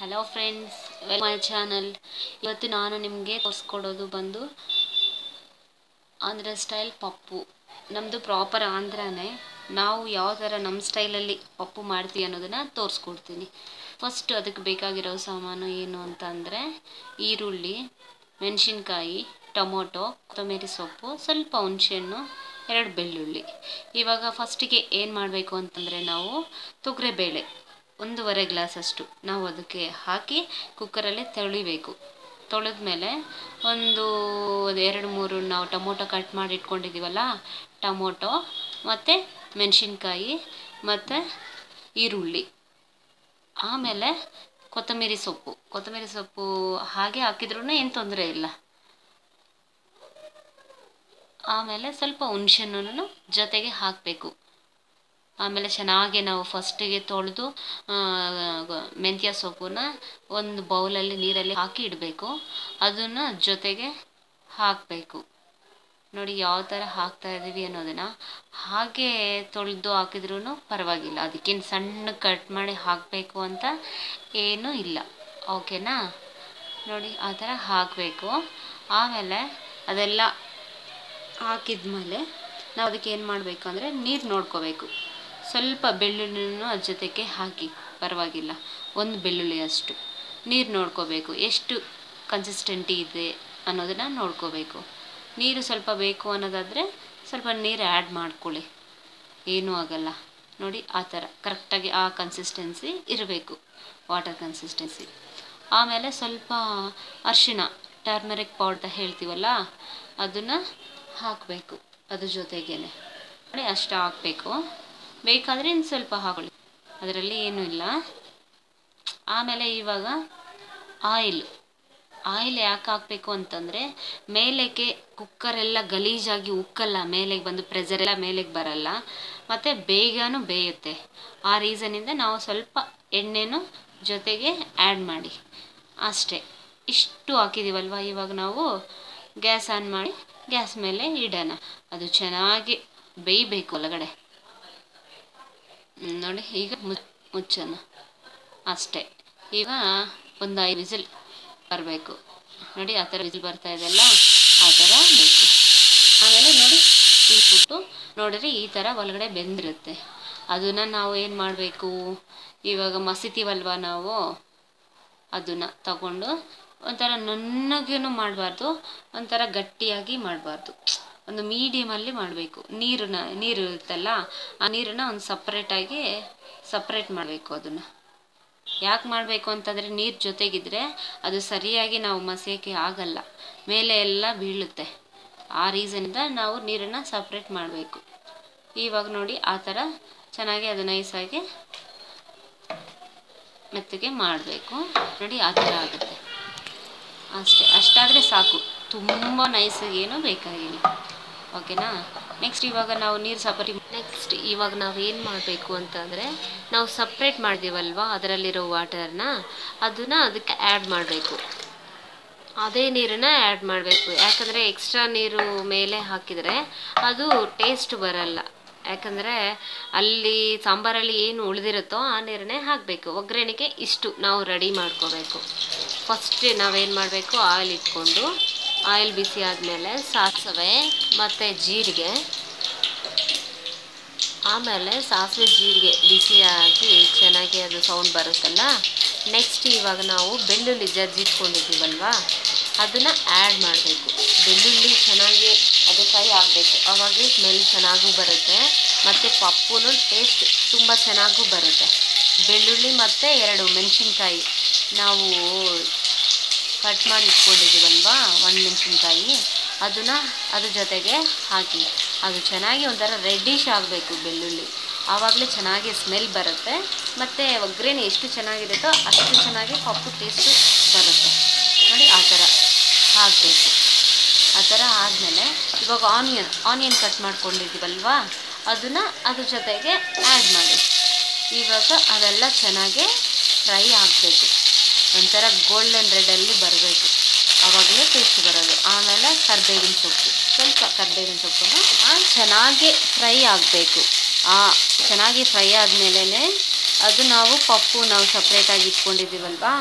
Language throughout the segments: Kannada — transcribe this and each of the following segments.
Hello friends well my channel ಇವತ್ತು ನಾನು ನಿಮಗೆ ತೋರಿಸ್ಕೊಡೋದು ಬಂದು ಆಂಧ್ರ ಸ್ಟೈಲ್ ಪಪ್ಪು. ನಮ್ಮದು ಪ್ರಾಪರ್ ಆಂಧ್ರನೇ. ನಾವು ಯಾವ ಥರ ನಮ್ಮ ಸ್ಟೈಲಲ್ಲಿ ಪಪ್ಪು ಮಾಡ್ತೀವಿ ಅನ್ನೋದನ್ನು ತೋರಿಸ್ಕೊಡ್ತೀನಿ. ಫಸ್ಟ್ ಅದಕ್ಕೆ ಬೇಕಾಗಿರೋ ಸಾಮಾನು ಏನು ಅಂತ ಅಂದರೆ ಈರುಳ್ಳಿ, ಮೆಣಸಿನ್ಕಾಯಿ, ಟೊಮೊಟೊ, ಕೊತ್ತಂಬರಿ ಸೊಪ್ಪು, ಸ್ವಲ್ಪ ಹುಣಸೆಹಣ್ಣು, ಎರಡು ಬೆಳ್ಳುಳ್ಳಿ. ಇವಾಗ ಫಸ್ಟಿಗೆ ಏನು ಮಾಡಬೇಕು ಅಂತಂದರೆ ನಾವು ತೊಗರೆಬೇಳೆ. ಒಂದೂವರೆ ಗ್ಲಾಸಷ್ಟು ನಾವು ಅದಕ್ಕೆ ಹಾಕಿ ಕುಕ್ಕರಲ್ಲೇ ತೊಳಿಬೇಕು. ತೊಳೆದ್ಮೇಲೆ ಒಂದು ಎರಡು ಮೂರು ನಾವು ಟೊಮೊಟೊ ಕಟ್ ಮಾಡಿ ಇಟ್ಕೊಂಡಿದ್ದೀವಲ್ಲ, ಟೊಮೊಟೊ ಮತ್ತು ಮೆಣಸಿನ್ಕಾಯಿ ಮತ್ತು ಈರುಳ್ಳಿ. ಆಮೇಲೆ ಕೊತ್ತಂಬರಿ ಸೊಪ್ಪು. ಕೊತ್ತಂಬರಿ ಸೊಪ್ಪು ಹಾಗೆ ಹಾಕಿದ್ರೂ ಏನು ತೊಂದರೆ ಇಲ್ಲ. ಆಮೇಲೆ ಸ್ವಲ್ಪ ಹುಣಸೆಹಣ್ಣು ಜೊತೆಗೆ ಹಾಕಬೇಕು. ಆಮೇಲೆ ಚೆನ್ನಾಗಿ ನಾವು ಫಸ್ಟಿಗೆ ತೊಳೆದು ಮೆಂತ್ಯ ಸೊಪ್ಪನ್ನ ಒಂದು ಬೌಲಲ್ಲಿ ನೀರಲ್ಲಿ ಹಾಕಿ ಇಡಬೇಕು. ಅದನ್ನು ಜೊತೆಗೆ ಹಾಕಬೇಕು. ನೋಡಿ ಯಾವ ಥರ ಹಾಕ್ತಾ ಇದ್ದೀವಿ ಅನ್ನೋದನ್ನು. ಹಾಗೆ ತೊಳೆದು ಹಾಕಿದ್ರೂ ಪರವಾಗಿಲ್ಲ. ಅದಕ್ಕೇನು ಸಣ್ಣ ಕಟ್ ಮಾಡಿ ಹಾಕಬೇಕು ಅಂತ ಏನೂ ಇಲ್ಲ. ಓಕೆನಾ? ನೋಡಿ ಆ ಥರ ಹಾಕಬೇಕು. ಆಮೇಲೆ ಅದೆಲ್ಲ ಹಾಕಿದ ಮೇಲೆ ನಾವು ಅದಕ್ಕೆ ಏನು ಮಾಡಬೇಕು ಅಂದರೆ ನೀರು ನೋಡ್ಕೋಬೇಕು. ಸ್ವಲ್ಪ ಬೆಳ್ಳುಳ್ಳಿನೂ ಅದ್ರ ಜೊತೆಗೆ ಹಾಕಿ, ಪರವಾಗಿಲ್ಲ. ಒಂದು ಬೆಳ್ಳುಳ್ಳಿ ಅಷ್ಟು. ನೀರು ನೋಡ್ಕೋಬೇಕು. ಎಷ್ಟು ಕನ್ಸಿಸ್ಟೆಂಟಿ ಇದೆ ಅನ್ನೋದನ್ನು ನೋಡ್ಕೋಬೇಕು. ನೀರು ಸ್ವಲ್ಪ ಬೇಕು ಅನ್ನೋದಾದರೆ ಸ್ವಲ್ಪ ನೀರು ಆ್ಯಡ್ ಮಾಡ್ಕೊಳ್ಳಿ. ಏನೂ ಆಗಲ್ಲ. ನೋಡಿ, ಆ ಥರ. ಕರೆಕ್ಟಾಗಿ ಆ ಕನ್ಸಿಸ್ಟೆನ್ಸಿ ಇರಬೇಕು. ವಾಟರ್ ಕನ್ಸಿಸ್ಟೆನ್ಸಿ ಆಮೇಲೆ ಸ್ವಲ್ಪ ಅರಿಶಿಣ ಟರ್ಮರಿಕ್ ಪೌಡರ್ ಹೇಳ್ತೀವಲ್ಲ, ಅದನ್ನು ಹಾಕಬೇಕು. ಅದ್ರ ಜೊತೆಗೇ ನೋಡಿ, ಅಷ್ಟು ಹಾಕಬೇಕು. ಬೇಕಾದರೆ ಇನ್ನು ಸ್ವಲ್ಪ ಹಾಕೊಳ್ಳಿ. ಅದರಲ್ಲಿ ಏನೂ ಇಲ್ಲ. ಆಮೇಲೆ ಇವಾಗ ಆಯಿಲ್ ಆಯಿಲ್ ಯಾಕೆ ಹಾಕಬೇಕು ಅಂತಂದರೆ ಮೇಲಕ್ಕೆ ಕುಕ್ಕರೆಲ್ಲ ಗಲೀಜಾಗಿ ಉಕ್ಕಲ್ಲ ಮೇಲೆಗೆ ಬಂದು ಪ್ರೆಸರ್ ಎಲ್ಲ ಮೇಲೆಗೆ ಬರಲ್ಲ. ಮತ್ತು ಬೇಗನೂ ಬೇಯುತ್ತೆ. ಆ ರೀಸನಿಂದ ನಾವು ಸ್ವಲ್ಪ ಎಣ್ಣೆನೂ ಜೊತೆಗೆ ಆ್ಯಡ್ ಮಾಡಿ. ಅಷ್ಟೇ. ಇಷ್ಟು ಹಾಕಿದ್ದೀವಲ್ವ ಇವಾಗ ನಾವು ಗ್ಯಾಸ್ ಆನ್ ಮಾಡಿ ಗ್ಯಾಸ್ ಮೇಲೆ ಇಡೋಣ. ಅದು ಚೆನ್ನಾಗಿ ಬೇಯಬೇಕು ಒಳಗಡೆ. ನೋಡಿ, ಈಗ ಮುಚ್ಚೋಣ. ಅಷ್ಟೇ. ಈಗ ಒಂದು ಐದು ವಿಸಿಲ್ ಬರಬೇಕು. ನೋಡಿ, ಆ ಥರ ವಿಸಿಲ್ ಬರ್ತಾ ಇದೆಲ್ಲ ಆ ಥರ ಬೇಕು. ಆಮೇಲೆ ನೋಡಿ ಇಟ್ಬಿಟ್ಟು ನೋಡಿದ್ರೆ ಈ ಥರ ಒಳಗಡೆ ಬೆಂದಿರುತ್ತೆ. ಅದನ್ನು ನಾವು ಏನು ಮಾಡಬೇಕು? ಇವಾಗ ಮಸಿತೀವಲ್ವ ನಾವು? ಅದನ್ನು ತಗೊಂಡು ಒಂಥರ ನುಣ್ಣಗೇನು ಮಾಡಬಾರ್ದು, ಒಂಥರ ಗಟ್ಟಿಯಾಗಿ ಮಾಡಬಾರ್ದು. ಒಂದು ಮೀಡಿಯಮಲ್ಲಿ ಮಾಡಬೇಕು. ನೀರನ್ನ ನೀರು ಇರುತ್ತಲ್ಲ, ಆ ನೀರನ್ನು ಒಂದು ಸಪ್ರೇಟಾಗಿ ಸಪ್ರೇಟ್ ಮಾಡಬೇಕು ಅದನ್ನು. ಯಾಕೆ ಮಾಡಬೇಕು ಅಂತಂದರೆ ನೀರು ಜೊತೆಗಿದ್ರೆ ಅದು ಸರಿಯಾಗಿ ನಾವು ಮಸಿಯೋಕ್ಕೆ ಆಗಲ್ಲ. ಮೇಲೆ ಎಲ್ಲ ಬೀಳುತ್ತೆ. ಆ ರೀಸನಿಂದ ನಾವು ನೀರನ್ನು ಸಪ್ರೇಟ್ ಮಾಡಬೇಕು. ಇವಾಗ ನೋಡಿ ಆ ಥರ ಚೆನ್ನಾಗಿ ಅದು ನೈಸಾಗಿ ಮೆತ್ತಗೆ ಮಾಡಬೇಕು. ನೋಡಿ ಆ ಥರ ಆಗುತ್ತೆ. ಅಷ್ಟೇ. ಅಷ್ಟಾದರೆ ಸಾಕು. ತುಂಬ ನೈಸಾಗಿ ಏನೂ ಬೇಕಾಗಿಲ್ಲ. ಓಕೆನಾ? ನೆಕ್ಸ್ಟ್ ಇವಾಗ ನಾವು ನೀರು ಸಪರೇಟ್ ನೆಕ್ಸ್ಟ್ ಇವಾಗ ನಾವು ಏನು ಮಾಡಬೇಕು ಅಂತಂದರೆ, ನಾವು ಸಪ್ರೇಟ್ ಮಾಡಿದೀವಲ್ವಾ ಅದರಲ್ಲಿರೋ ವಾಟರ್ನ ಅದನ್ನು ಅದಕ್ಕೆ ಆ್ಯಡ್ ಮಾಡಬೇಕು. ಅದೇ ನೀರನ್ನ ಆ್ಯಡ್ ಮಾಡಬೇಕು. ಯಾಕಂದರೆ ಎಕ್ಸ್ಟ್ರಾ ನೀರು ಮೇಲೆ ಹಾಕಿದರೆ ಅದು ಟೇಸ್ಟ್ ಬರಲ್ಲ. ಯಾಕಂದರೆ ಅಲ್ಲಿ ಸಾಂಬಾರಲ್ಲಿ ಏನು ಉಳಿದಿರುತ್ತೋ ಆ ನೀರನ್ನೇ ಹಾಕಬೇಕು. ಒಗ್ಗರಣೆಗೆ ಇಷ್ಟು ನಾವು ರೆಡಿ ಮಾಡ್ಕೋಬೇಕು. ಫಸ್ಟ್ ನಾವೇನು ಮಾಡಬೇಕು? ಆಯಿಲ್ ಇಟ್ಕೊಂಡು ಆಯಿಲ್ ಬಿಸಿ ಆದಮೇಲೆ ಸಾಸಿವೆ ಮತ್ತು ಜೀರಿಗೆ. ಆಮೇಲೆ ಸಾಸಿವೆ ಜೀರಿಗೆ ಬಿಸಿಯಾಗಿ ಚೆನ್ನಾಗಿ ಅದು ಸೌಂಡ್ ಬರುತ್ತಲ್ಲ ನೆಕ್ಸ್ಟ್ ಇವಾಗ ನಾವು ಬೆಳ್ಳುಳ್ಳಿ ಜಜ್ಜಿಟ್ಕೊಂಡಿದ್ದೀವಲ್ವ ಅದನ್ನು ಆ್ಯಡ್ ಮಾಡಬೇಕು. ಬೆಳ್ಳುಳ್ಳಿ ಚೆನ್ನಾಗಿ ಅದು ಫ್ರೈ ಆಗಬೇಕು. ಆವಾಗ ಸ್ಮೆಲ್ ಚೆನ್ನಾಗೂ ಬರುತ್ತೆ, ಮತ್ತು ಪಪ್ಪುನೂ ಟೇಸ್ಟ್ ತುಂಬ ಚೆನ್ನಾಗೂ ಬರುತ್ತೆ. ಬೆಳ್ಳುಳ್ಳಿ ಮತ್ತು ಎರಡು ಮೆಣಸಿನ್ಕಾಯಿ. ನಾವು ಕಟ್ ಮಾಡಿ ಇಟ್ಕೊಂಡಿದ್ದೀವಲ್ವಾ? ಒಂದು ಮೆಣಸಿನ್ಕಾಯಿ. ಅದನ್ನು ಅದ್ರ ಜೊತೆಗೆ ಹಾಕಿ. ಅದು ಚೆನ್ನಾಗಿ ಒಂಥರ ರೆಡ್ಡಿಶ್ ಆಗಬೇಕು ಬೆಳ್ಳುಳ್ಳಿ. ಆವಾಗಲೇ ಚೆನ್ನಾಗಿ ಸ್ಮೆಲ್ ಬರುತ್ತೆ. ಮತ್ತು ಒಗ್ಗರಣೆ ಎಷ್ಟು ಚೆನ್ನಾಗಿರುತ್ತೋ ಅಷ್ಟು ಚೆನ್ನಾಗಿ ಕಪ್ಪು ಟೇಸ್ಟು ಬರುತ್ತೆ. ನೋಡಿ, ಆ ಥರ ಹಾಕಬೇಕು ಆ ಥರ ಆದಮೇಲೆ ಇವಾಗ ಆನಿಯನ್ ಆನಿಯನ್ ಕಟ್ ಮಾಡ್ಕೊಂಡಿದ್ದೀವಲ್ವಾ? ಅದನ್ನು ಅದ್ರ ಜೊತೆಗೆ ಆ್ಯಡ್ ಮಾಡಿ. ಇವಾಗ ಅದೆಲ್ಲ ಚೆನ್ನಾಗಿ ಫ್ರೈ ಆಗಬೇಕು. ಒಂಥರ ಗೋಲ್ಡನ್ ರೆಡಲ್ಲಿ ಬರಬೇಕು. ಆವಾಗಲೇ ಟೇಸ್ಟ್ ಬರೋದು. ಆಮೇಲೆ ಕರ್ಬೇವಿನ ಸೊಪ್ಪು. ಸ್ವಲ್ಪ ಕರ್ಬೇವಿನ ಸೊಪ್ಪನ್ನು ಚೆನ್ನಾಗಿ ಫ್ರೈ ಆಗಬೇಕು. ಆ ಚೆನ್ನಾಗಿ ಫ್ರೈ ಆದಮೇಲೆ ಅದು ನಾವು ಪಪ್ಪು ನಾವು ಸಪ್ರೇಟಾಗಿ ಇಟ್ಕೊಂಡಿದ್ದೀವಲ್ವಾ,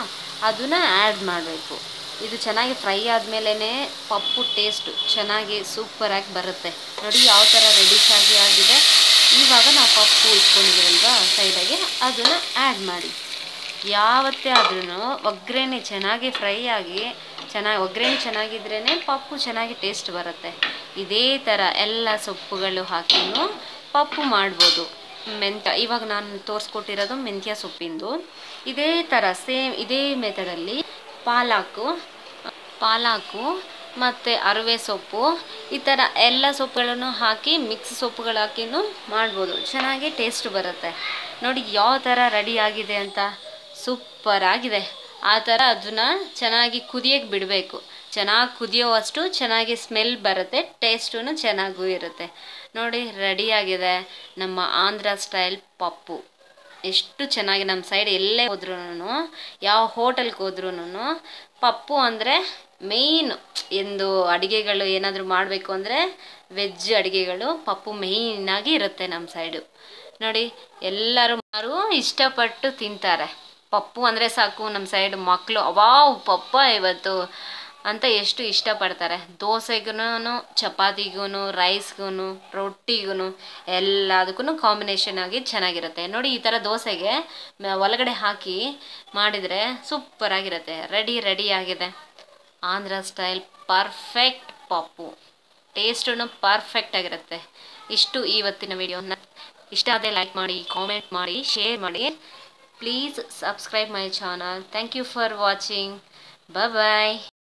ಅದನ್ನು ಆ್ಯಡ್ ಮಾಡಬೇಕು. ಇದು ಚೆನ್ನಾಗಿ ಫ್ರೈ ಆದಮೇಲೆ ಪಪ್ಪು ಟೇಸ್ಟು ಚೆನ್ನಾಗಿ ಸೂಪರಾಗಿ ಬರುತ್ತೆ. ನೋಡಿ ಯಾವ ಥರ ರೆಡಿಶಾಗಿ ಆಗಿ ಆಗಿದೆ. ಇವಾಗ ನಾವು ಪಪ್ಪು ಇಟ್ಕೊಂಡಿದ್ದೀವಲ್ವಾ ಸೈಡಾಗೆ ಅದನ್ನು ಆ್ಯಡ್ ಮಾಡಿ. ಯಾವತ್ತೇ ಆದ್ರೂ ಒಗ್ಗರಣೆ ಚೆನ್ನಾಗಿ ಫ್ರೈ ಆಗಿ, ಚೆನ್ನಾಗಿ, ಒಗ್ಗರಣೆ ಚೆನ್ನಾಗಿದ್ರೇ ಪಪ್ಪು ಚೆನ್ನಾಗಿ ಟೇಸ್ಟ್ ಬರುತ್ತೆ. ಇದೇ ಥರ ಎಲ್ಲ ಸೊಪ್ಪುಗಳು ಹಾಕಿನೂ ಪಪ್ಪು ಮಾಡ್ಬೋದು. ಮೆಂತ್ಯ ಇವಾಗ ನಾನು ತೋರಿಸ್ಕೊಟ್ಟಿರೋದು ಮೆಂತ್ಯ ಸೊಪ್ಪಿಂದು. ಇದೇ ಥರ ಸೇಮ್, ಇದೇ ಮೆಥಡಲ್ಲಿ ಪಾಲಾಕು ಪಾಲಾಕು ಮತ್ತು ಅರವೆ ಸೊಪ್ಪು, ಈ ಥರ ಎಲ್ಲ ಸೊಪ್ಪುಗಳನ್ನು ಹಾಕಿ ಮಿಕ್ಸ್ ಸೊಪ್ಪುಗಳು ಹಾಕಿನೂ ಮಾಡ್ಬೋದು. ಚೆನ್ನಾಗಿ ಟೇಸ್ಟ್ ಬರುತ್ತೆ. ನೋಡಿ ಯಾವ ಥರ ರೆಡಿ ಆಗಿದೆ ಅಂತ. ಸೂಪರ್ ಆಗಿದೆ. ಆ ಥರ ಅದನ್ನ ಚೆನ್ನಾಗಿ ಕುದಿಯೋಕ್ಕೆ ಬಿಡಬೇಕು. ಚೆನ್ನಾಗಿ ಕುದಿಯೋವಷ್ಟು ಚೆನ್ನಾಗಿ ಸ್ಮೆಲ್ ಬರುತ್ತೆ ಟೇಸ್ಟೂ ಚೆನ್ನಾಗೂ ಇರುತ್ತೆ. ನೋಡಿ ರೆಡಿಯಾಗಿದೆ ನಮ್ಮ ಆಂಧ್ರ ಸ್ಟೈಲ್ ಪಪ್ಪು. ಎಷ್ಟು ಚೆನ್ನಾಗಿ ನಮ್ಮ ಸೈಡ್ ಎಲ್ಲೇ ಹೋದ್ರೂ ಯಾವ ಹೋಟೆಲ್ಗೆ ಹೋದ್ರೂ ಪಪ್ಪು ಅಂದರೆ ಮೇಯ್ನ್ ಎಂದು ಅಡುಗೆಗಳು ಏನಾದರೂ ಮಾಡಬೇಕು ಅಂದರೆ ವೆಜ್ ಅಡುಗೆಗಳು ಪಪ್ಪು ಮೇಯ್ನಾಗಿ ಇರುತ್ತೆ ನಮ್ಮ ಸೈಡು ನೋಡಿ, ಎಲ್ಲರೂ ಮಾರು ಇಷ್ಟಪಟ್ಟು ತಿಂತಾರೆ. ಪಪ್ಪು ಅಂದರೆ ಸಾಕು ನಮ್ಮ ಸೈಡ್ ಮಕ್ಕಳು ಅವಾವ್ ಪಪ್ಪ ಇವತ್ತು ಅಂತ ಎಷ್ಟು ಇಷ್ಟಪಡ್ತಾರೆ. ದೋಸೆಗೂ ಚಪಾತಿಗೂ ರೈಸ್ಗೂ ರೊಟ್ಟಿಗೂ ಎಲ್ಲದಕ್ಕೂ ಕಾಂಬಿನೇಷನ್ ಆಗಿ ಚೆನ್ನಾಗಿರುತ್ತೆ. ನೋಡಿ ಈ ಥರ ದೋಸೆಗೆ ಒಳಗಡೆ ಹಾಕಿ ಮಾಡಿದರೆ ಸೂಪರಾಗಿರುತ್ತೆ. ರೆಡಿ ರೆಡಿ ಆಗಿದೆ. ಆಂಧ್ರ ಸ್ಟೈಲ್ ಪರ್ಫೆಕ್ಟ್ ಪಪ್ಪು. ಟೇಸ್ಟೂ ಪರ್ಫೆಕ್ಟ್ ಆಗಿರುತ್ತೆ. ಇಷ್ಟು ಇವತ್ತಿನ ವಿಡಿಯೋನ ಇಷ್ಟ ಆದರೆ ಲೈಕ್ ಮಾಡಿ ಕಾಮೆಂಟ್ ಮಾಡಿ ಶೇರ್ ಮಾಡಿ. Please subscribe my channel. Thank you for watching. Bye-bye.